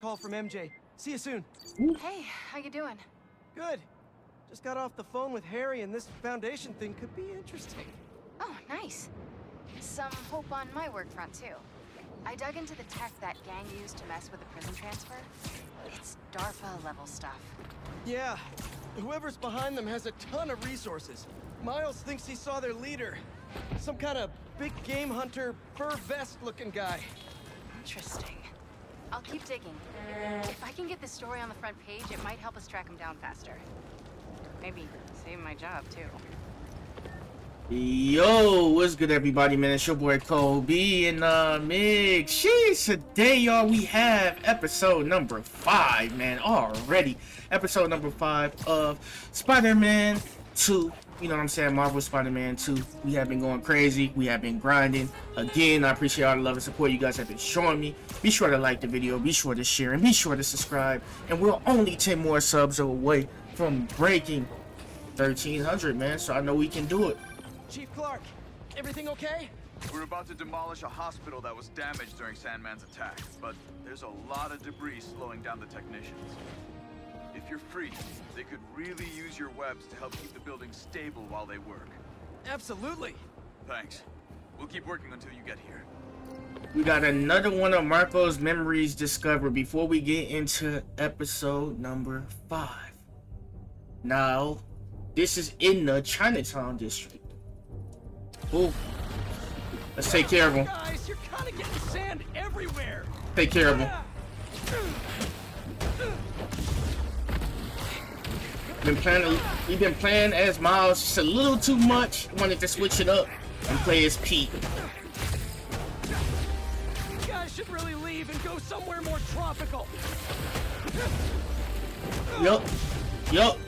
Call from MJ. See you soon. Hey, how you doing? Good. Just got off the phone with Harry, and this foundation thing could be interesting. Oh, nice. Some hope on my work front, too. I dug into the tech that gang used to mess with the prison transfer. It's DARPA-level stuff. Yeah. Whoever's behind them has a ton of resources. Miles thinks he saw their leader. Some kind of big game hunter, fur vest-looking guy. Interesting. I'll keep digging. If I can get this story on the front page, it might help us track him down faster. Maybe save my job, too. Yo, what's good everybody, man? It's your boy Colbe and uh Mig. Sheesh, today y'all we have episode number five, man. Already. Episode number five of Spider-Man 2. You know what I'm saying? Marvel Spider-Man 2. We have been going crazy. We have been grinding. Again, I appreciate all the love and support you guys have been showing me. Be sure to like the video, be sure to share, and be sure to subscribe. And we're only 10 more subs away from breaking 1300, man. So I know we can do it. Chief Clark, everything okay? We're about to demolish a hospital that was damaged during Sandman's attack, but there's a lot of debris slowing down the technicians. If you're free, they could really use your webs to help keep the building stable while they work. Absolutely. Thanks. We'll keep working until you get here. We got another one of Marko's memories discovered before we get into episode number five. Now, this is in the Chinatown district. Ooh. Let's take care of him. Guys, you're kind of getting sand everywhere. Take care of him. Been planning. We've been playing as Miles just a little too much. Wanted to switch it up and play as Pete. You guys should really leave and go somewhere more tropical. Yup. Yup.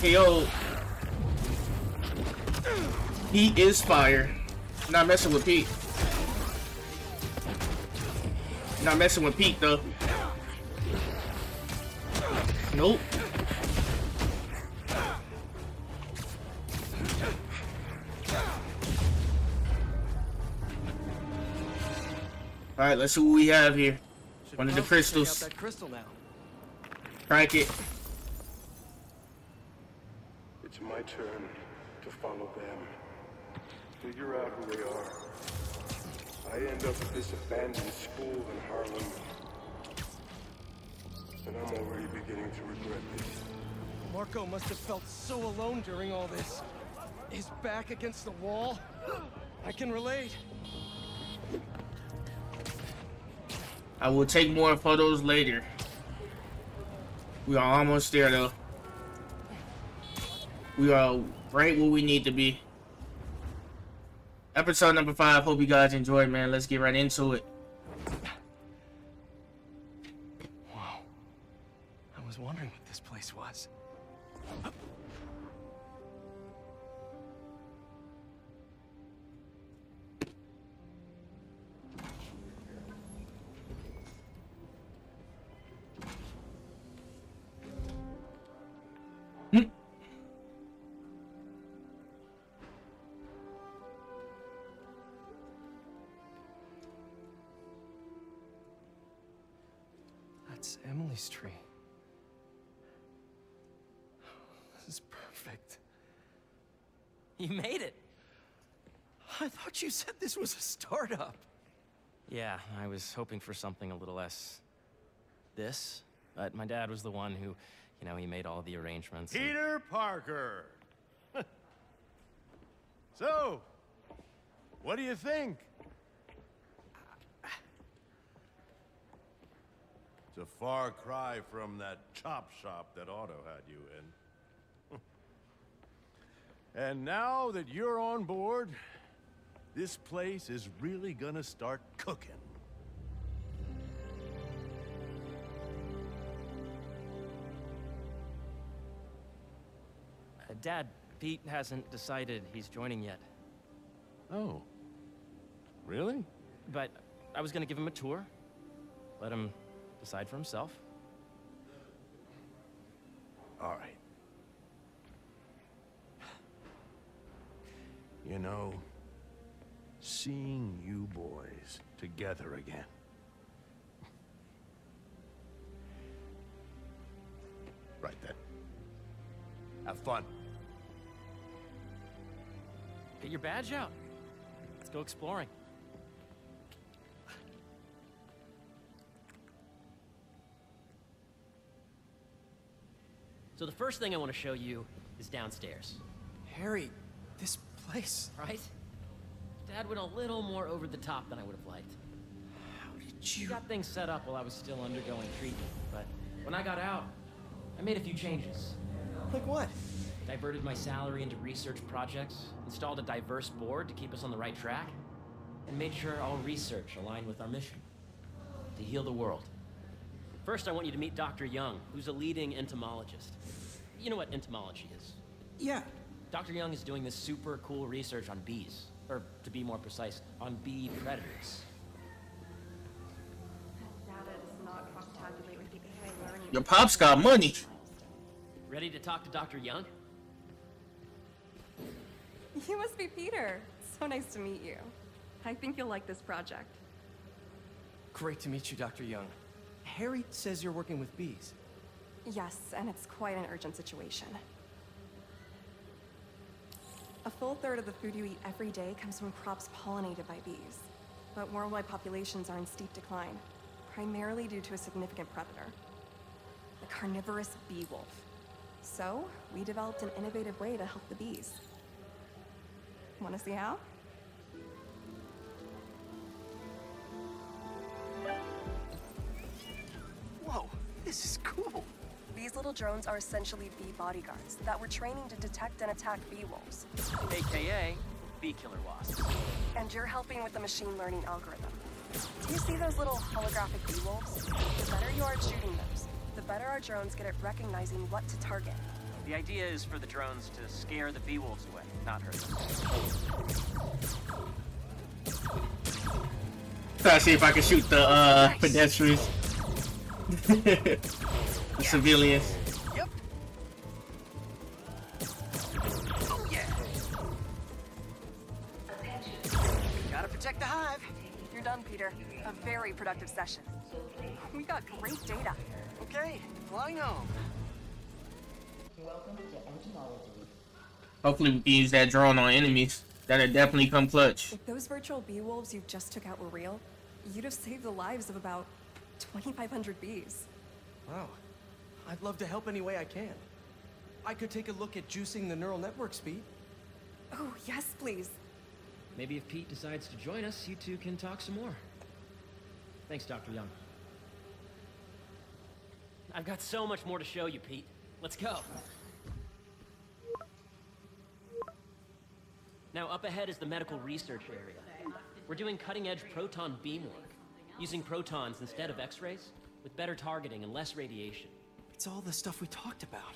Hey yo. Pete is fire. Not messing with Pete. Not messing with Pete though. Nope. Alright, let's see what we have here. Should One of the probably check out crystals. That crystal now. Crank it. It's my turn to follow them. Figure out who they are. I end up at this abandoned school in Harlem. And I'm already beginning to regret this. Marko must have felt so alone during all this. His back against the wall. I can relate. I will take more photos later. We are almost there though. We are right where we need to be. Episode number five. Hope you guys enjoyed, man. Let's get right into it. That's Emily's tree. This is perfect. You made it. I thought you said this was a startup. Yeah, I was hoping for something a little less... this. But my dad was the one who, you know, he made all the arrangements. and- Peter Parker. so, what do you think? It's a far cry from that chop shop that Otto had you in. and now that you're on board, this place is really gonna start cooking. Uh, Dad, Pete hasn't decided he's joining yet. Oh. Really? But I was gonna give him a tour. Let him decide for himself. All right. You know, seeing you boys together again. right then. Have fun. Get your badge out. Let's go exploring. So the first thing I want to show you is downstairs, Harry, this place. right? Dad went a little more over the top than I would have liked. How did He you. got things set up while I was still undergoing treatment, but when I got out, I made a few changes. Like what? Diverted my salary into research projects, installed a diverse board to keep us on the right track, and made sure all research aligned with our mission to heal the world. First, I want you to meet Dr. Young, who's a leading entomologist. You know what entomology is? Yeah. Dr. Young is doing this super cool research on bees, or to be more precise, on bee predators. Data does not cross-tabulate with the AI learning. Your pops got money. Ready to talk to Dr. Young? You must be Peter. So nice to meet you. I think you'll like this project. Great to meet you, Dr. Young. Harry says you're working with bees. Yes, and it's quite an urgent situation. A full third of the food you eat every day comes from crops pollinated by bees. But worldwide populations are in steep decline, primarily due to a significant predator the carnivorous bee wolf. So, we developed an innovative way to help the bees. Want to see how? Whoa, this is cool. These little drones are essentially bee bodyguards that we're training to detect and attack bee wolves. AKA bee killer wasps. And you're helping with the machine learning algorithm. Do you see those little holographic bee wolves? The better you are at shooting those, the better our drones get at recognizing what to target. The idea is for the drones to scare the bee wolves away, not hurt them. Try to see if I can shoot the uh, pedestrians. The civilians. Yep. Oh, yeah. Gotta protect the hive. You're done, Peter. A very productive session. We got great data. Okay, flying home. Hopefully we can use that drone on enemies. That'll definitely come clutch. If those virtual bee wolves you just took out were real, you'd have saved the lives of about 2,500 bees. Wow. I'd love to help any way I can. I could take a look at juicing the neural network speed. Oh, yes, please. Maybe if Pete decides to join us, you two can talk some more. Thanks, Dr. Young. I've got so much more to show you, Pete. Let's go. Now, up ahead is the medical research area. We're doing cutting-edge proton beam work, using protons instead of X-rays, with better targeting and less radiation. It's all the stuff we talked about.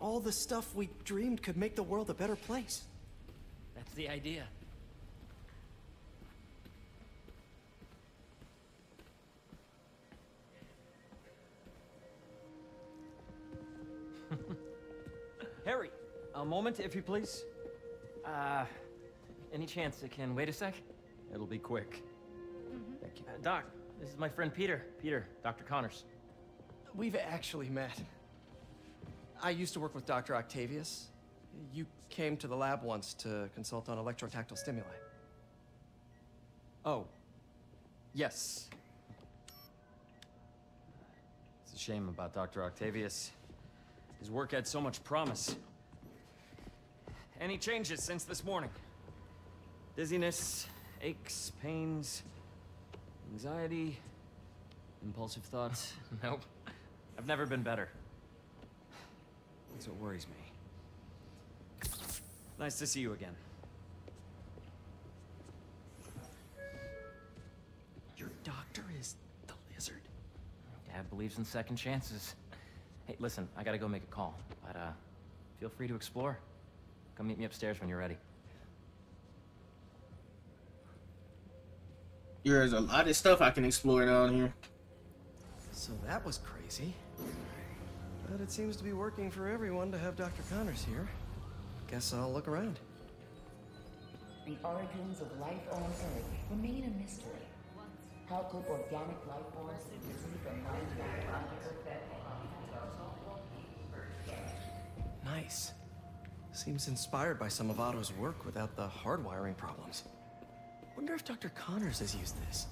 All the stuff we dreamed could make the world a better place. That's the idea. Harry, a moment, if you please. Uh, any chance it can wait a sec? It'll be quick. Thank you. Uh, Doc, this is my friend Peter. Peter, Dr. Connors. We've actually met. I used to work with Dr. Octavius. You came to the lab once to consult on electrotactile stimuli. Oh. Yes. It's a shame about Dr. Octavius. His work had so much promise. Any changes since this morning? Dizziness, aches, pains, anxiety, impulsive thoughts? Nope. I've never been better. That's what worries me. Nice to see you again. Your doctor is the lizard. Dad believes in second chances. Hey, listen, I gotta go make a call, but uh, feel free to explore. Come meet me upstairs when you're ready. There's a lot of stuff I can explore down here. So that was crazy. But it seems to be working for everyone to have Dr. Connors here. Guess I'll look around. The origins of life on Earth remain a mystery. How could organic life forms receive a mind back? Nice. Seems inspired by some of Otto's work without the hardwiring problems. Wonder if Dr. Connors has used this.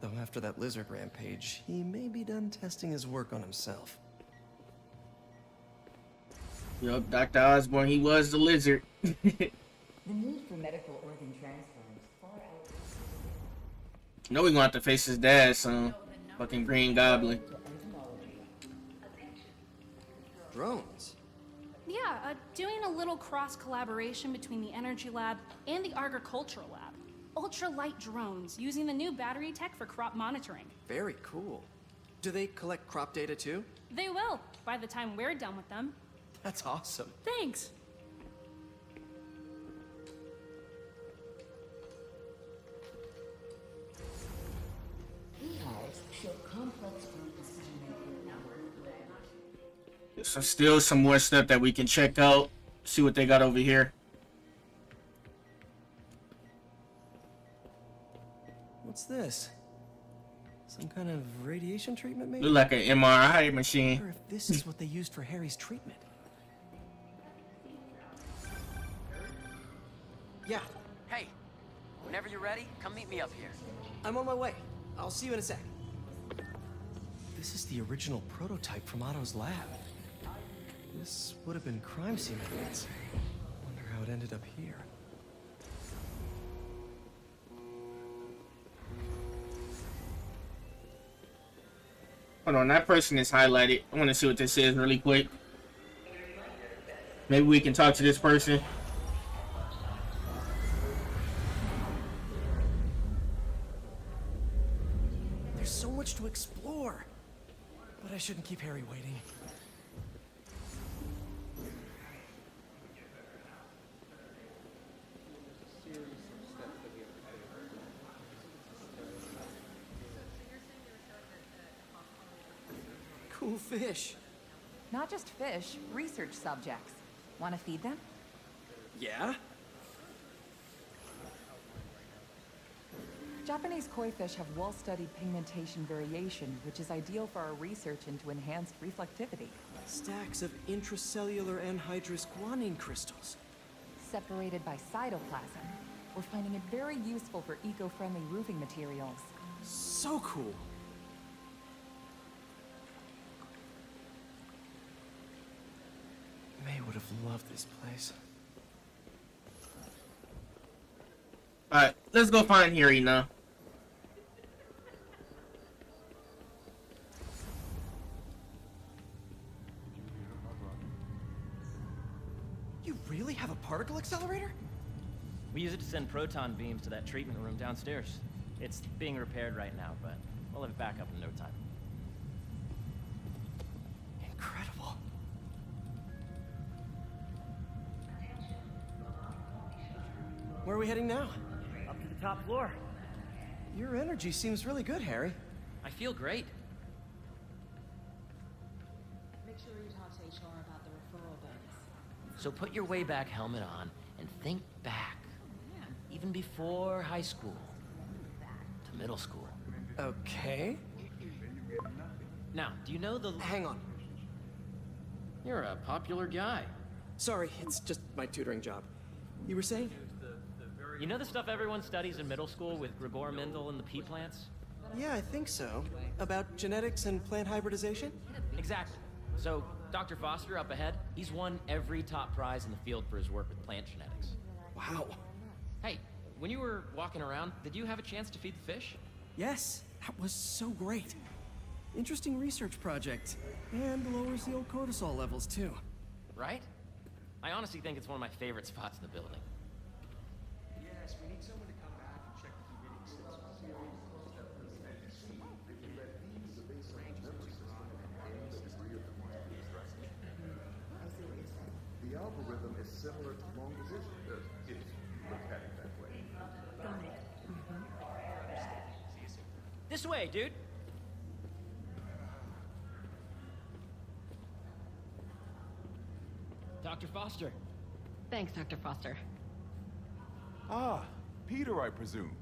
Though after that lizard rampage, he may be done testing his work on himself. Yup, Dr. Osborn, he was the lizard. The need for medical organ transplants far out know we're gonna have to face his dad soon. Fucking Green Goblin. Drones? Yeah, uh, doing a little cross collaboration between the Energy Lab and the Agricultural Lab. Ultralight drones using the new battery tech for crop monitoring. Very cool. Do they collect crop data too? They will, by the time we're done with them. That's awesome. Thanks. beehives show complex group decision-making network. So still some more stuff that we can check out. See what they got over here. This? Some kind of radiation treatment, maybe? Look like an MRI I machine. wonder if this is what they used for Harry's treatment. Yeah, Hey, whenever you're ready, come meet me up here. I'm on my way. I'll see you in a sec. This is the original prototype from Otto's lab. This would have been crime scene evidence. Wonder how it ended up here. Hold on, that person is highlighted. I want to see what this is really quick. Maybe we can talk to this person. There's so much to explore. But I shouldn't keep Harry waiting. Cool fish. Not just fish, research subjects. Want to feed them? Yeah? Japanese koi fish have well-studied pigmentation variation, which is ideal for our research into enhanced reflectivity. Stacks of intracellular anhydrous guanine crystals. Separated by cytoplasm, we're finding it very useful for eco-friendly roofing materials. So cool. May would have loved this place. Alright, let's go find Harry now. You really have a particle accelerator? We use it to send proton beams to that treatment room downstairs. It's being repaired right now, but we'll have it back up in no time. Incredible. Where are we heading now? Up to the top floor. Your energy seems really good, Harry. I feel great. Make sure you talk to HR about the referral bonus. So put your way back helmet on and think back. Even before high school. To middle school. Okay. Now, do you know the... Hang on. You're a popular guy. Sorry, it's just my tutoring job. You were saying? You know the stuff everyone studies in middle school with Gregor Mendel and the pea plants? Yeah, I think so. About genetics and plant hybridization? Exactly. So, Dr. Foster up ahead, he's won every top prize in the field for his work with plant genetics. Wow. Hey, when you were walking around, did you have a chance to feed the fish? Yes, that was so great. Interesting research project. And lowers the old cortisol levels, too. Right? I honestly think it's one of my favorite spots in the building. Yes, we need someone to come back and check the humidity The algorithm is similar to long division, uh, if you look at it that way. This way, dude. Dr. Foster. Thanks, Dr. Foster. Ah, Peter, I presume.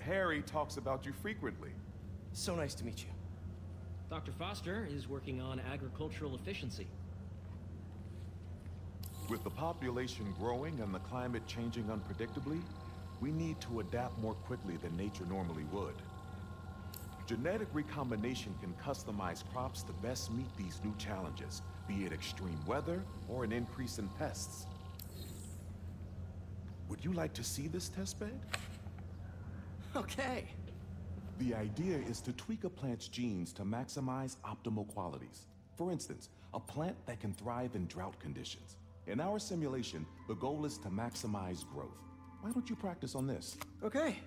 Harry talks about you frequently. So nice to meet you. Dr. Foster is working on agricultural efficiency. With the population growing and the climate changing unpredictably, we need to adapt more quickly than nature normally would. Genetic recombination can customize crops to best meet these new challenges, be it extreme weather or an increase in pests. Would you like to see this testbed? Okay. The idea is to tweak a plant's genes to maximize optimal qualities. For instance, a plant that can thrive in drought conditions. In our simulation, the goal is to maximize growth. Why don't you practice on this? Okay.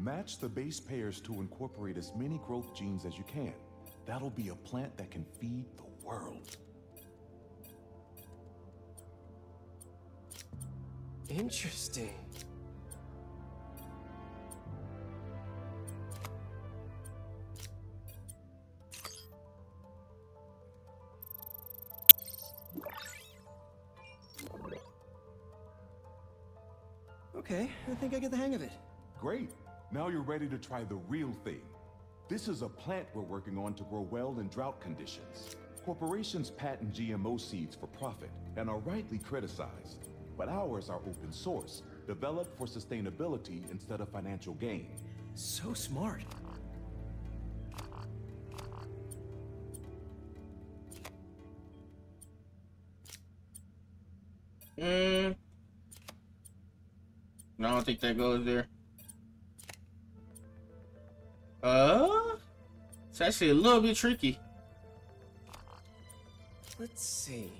Match the base pairs to incorporate as many growth genes as you can. That'll be a plant that can feed the world. Interesting. Okay, I think I get the hang of it. Great. Now you're ready to try the real thing. This is a plant we're working on to grow well in drought conditions. Corporations patent GMO seeds for profit and are rightly criticized. But ours are open source, developed for sustainability instead of financial gain. So smart. Think that goes there. Uh, it's actually a little bit tricky. Let's see.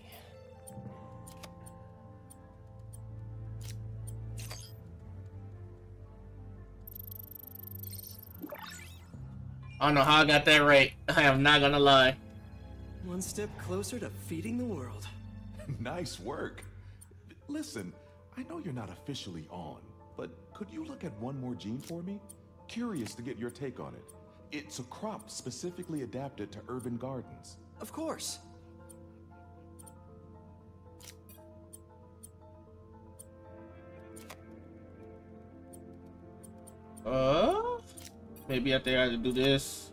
I don't know how I got that right. I am not gonna lie. One step closer to feeding the world. nice work. Listen, I know you're not officially on, but could you look at one more gene for me? Curious to get your take on it. It's a crop specifically adapted to urban gardens. Of course. Uh, maybe I think I have to do this.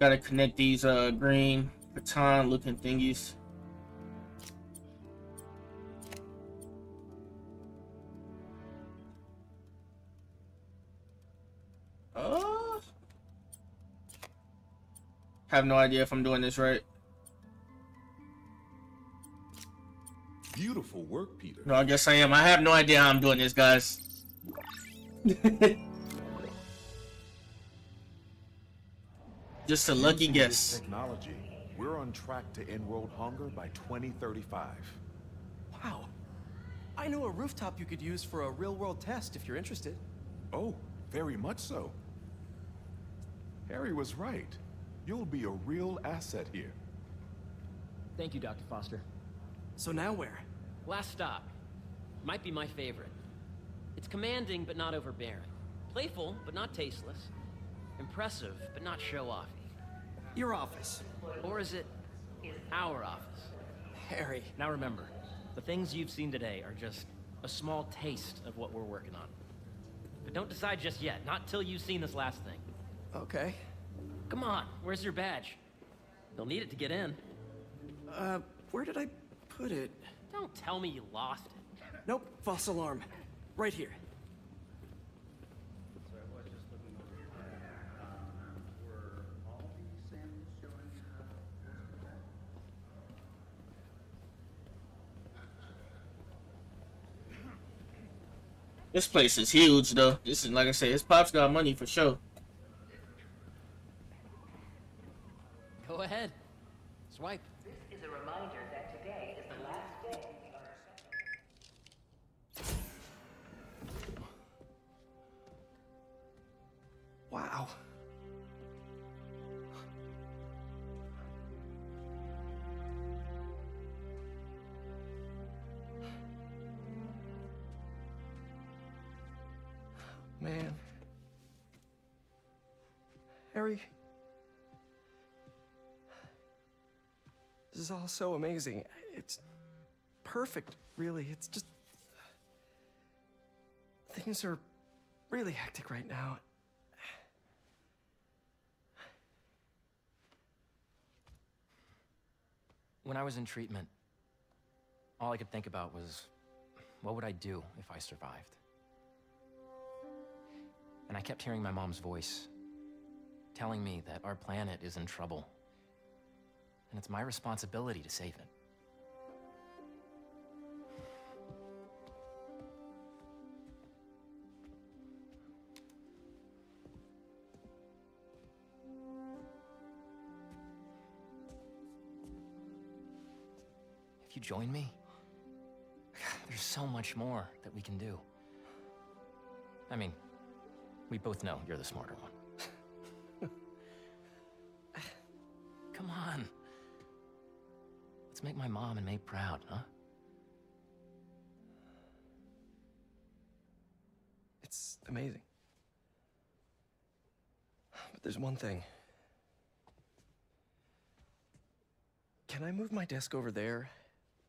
Gotta connect these uh green baton looking thingies. Have no idea if I'm doing this right. Beautiful work, Peter. No, I guess I am. I have no idea how I'm doing this, guys. Just a lucky guess. Technology. We're on track to end world hunger by 2035. Wow. I know a rooftop you could use for a real-world test if you're interested. Oh, very much so. Harry was right. You'll be a real asset here. Thank you, Dr. Foster. So now where? Last stop. Might be my favorite. It's commanding, but not overbearing. Playful, but not tasteless. Impressive, but not show-offy. Your office. Or is it our office? Harry. Now remember, the things you've seen today are just a small taste of what we're working on. But don't decide just yet, not till you've seen this last thing. Okay. Come on, where's your badge? You'll need it to get in. Uh, where did I put it? Don't tell me you lost it. Nope, false alarm. Right here. This place is huge, though. This is like I said, his pops got money for sure. All so amazing. It's perfect, really. It's just. Things are really hectic right now. When I was in treatment, all I could think about was what would I do if I survived? And I kept hearing my mom's voice telling me that our planet is in trouble. And it's my responsibility to save it. If you join me, there's so much more that we can do. I mean, we both know you're the smarter one. Come on. Let's make my mom and May proud, huh? It's amazing. But there's one thing. Can I move my desk over there?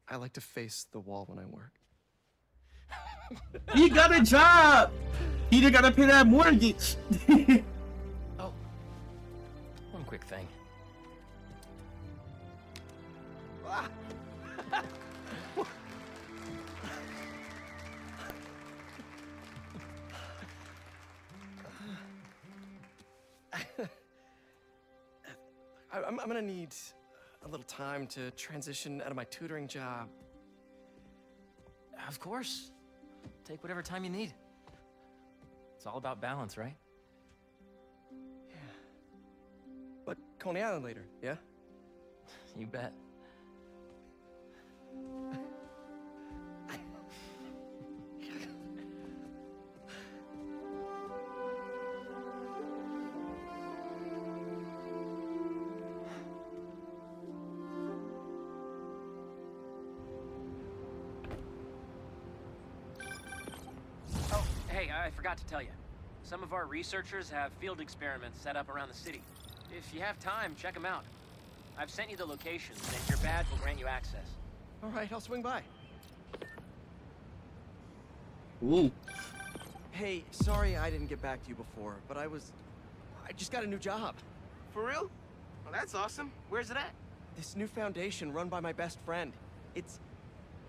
I like to face the wall when I work. he got a job. He just gotta pay that mortgage. oh, one quick thing. I'm, I'm gonna need a little time to transition out of my tutoring job. Of course. Take whatever time you need. It's all about balance, right? Yeah. But Coney Island later, yeah? You bet. I forgot to tell you. Some of our researchers have field experiments set up around the city. If you have time, check them out. I've sent you the locations, and your badge will grant you access. All right, I'll swing by. Ooh. Hey, sorry I didn't get back to you before, but I was... I just got a new job. For real? Well, that's awesome. Where's it at? This new foundation run by my best friend. It's...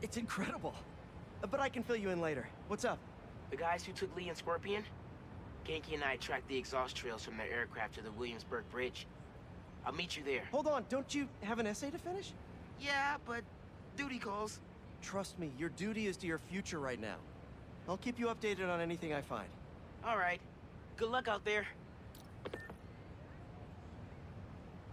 it's incredible. But I can fill you in later. What's up? The guys who took Li and Scorpion? Ganke and I tracked the exhaust trails from their aircraft to the Williamsburg Bridge. I'll meet you there. Hold on, don't you have an essay to finish? Yeah, but duty calls. Trust me, your duty is to your future right now. I'll keep you updated on anything I find. All right. Good luck out there.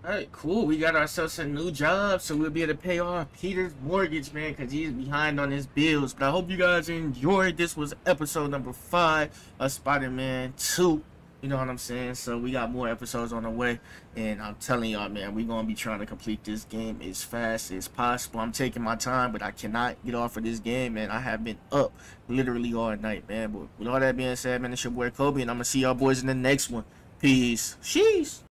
Alright, cool. We got ourselves a new job, so we'll be able to pay off Peter's mortgage, man, because he's behind on his bills. But I hope you guys enjoyed. This was episode number five of Spider-Man 2. You know what I'm saying? So we got more episodes on the way. And I'm telling y'all, man, we're going to be trying to complete this game as fast as possible. I'm taking my time, but I cannot get off of this game, man. I have been up literally all night, man. But with all that being said, man, it's your boy Colbe, and I'm going to see y'all boys in the next one. Peace. Sheesh.